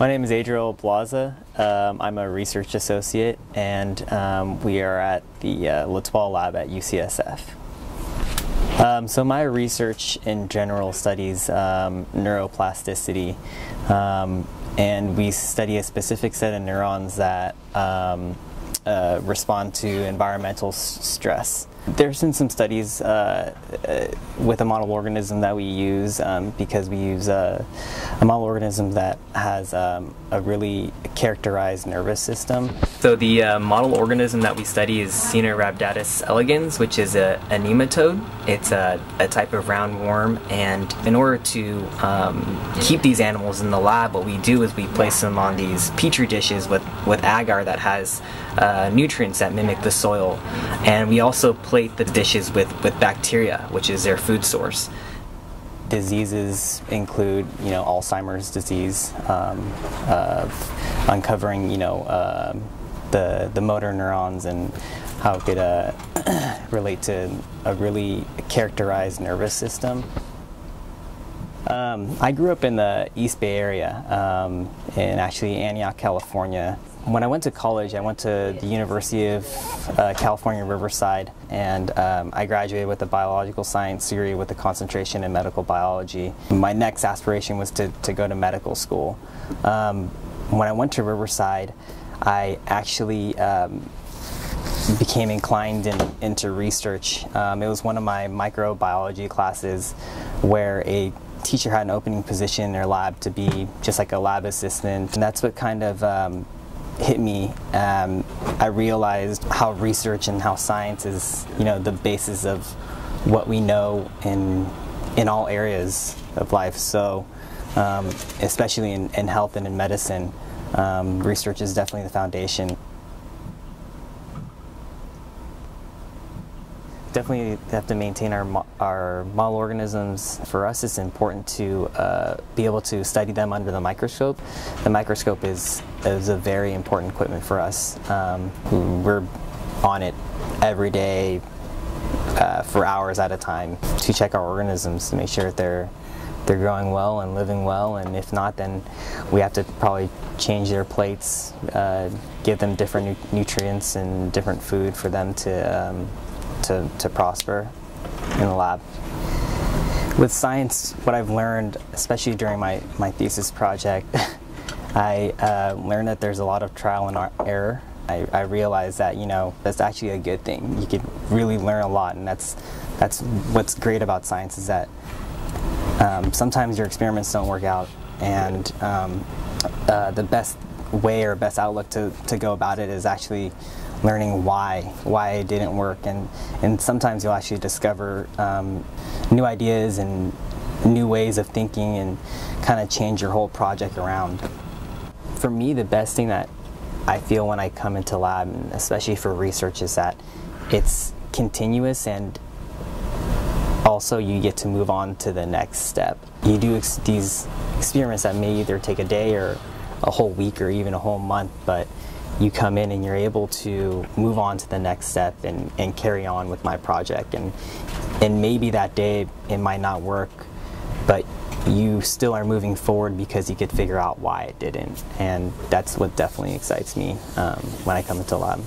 My name is Adriel Ablaza. Um, I'm a research associate, and um, we are at the uh, Lab at UCSF. Um, so my research in general studies um, neuroplasticity, um, and we study a specific set of neurons that um, uh, respond to environmental stress. There's been some studies uh, uh, with a model organism that we use um, because we use a, a, model organism that has um, a really characterized nervous system. So the uh, model organism that we study is Caenorhabditis elegans, which is a, a nematode. It's a, a, type of roundworm, and in order to um, keep these animals in the lab, what we do is we place them on these petri dishes with, with agar that has uh, nutrients that mimic the soil, and we also plate the dishes with, with bacteria, which is their food source. Diseases include, you know, Alzheimer's disease, um, uh, uncovering, you know, uh, the, the motor neurons and how it could uh, relate to a really characterized nervous system. Um, I grew up in the East Bay area, um, in actually Antioch, California. When I went to college, I went to the University of uh, California, Riverside, and um, I graduated with a biological science degree with a concentration in medical biology. My next aspiration was to, to go to medical school. Um, when I went to Riverside, I actually um, became inclined in, into research. Um, it was one of my microbiology classes where a teacher had an opening position in their lab to be just like a lab assistant, and that's what kind of um, hit me. Um, I realized how research and how science is, you know, the basis of what we know in in all areas of life. So, um, especially in, in, health and in medicine, um, research is definitely the foundation. Definitely have to maintain our, our model organisms. For us, it's important to uh, be able to study them under the microscope. The microscope is, is a very important equipment for us. Um, we're on it every day uh, for hours at a time to check our organisms to make sure that they're they're growing well and living well and if not then we have to probably change their plates uh, give them different nu nutrients and different food for them to um, to, to prosper in the lab. With science, what I've learned, especially during my, my thesis project, I uh, learned that there's a lot of trial and error. I, I realized that, you know, that's actually a good thing. You could really learn a lot, and that's, that's what's great about science is that um, sometimes your experiments don't work out, and um, uh, the best way or best outlook to, to go about it is actually learning why why it didn't work. And and sometimes you'll actually discover um, new ideas and new ways of thinking and kind of change your whole project around. For me the best thing that I feel when I come into lab and especially for research is that it's continuous and also you get to move on to the next step. You do ex these experiments that may either take a day or a whole week or even a whole month but you come in and you're able to move on to the next step and, and carry on with my project and and maybe that day it might not work but you still are moving forward because you could figure out why it didn't and that's what definitely excites me um, when I come into lab.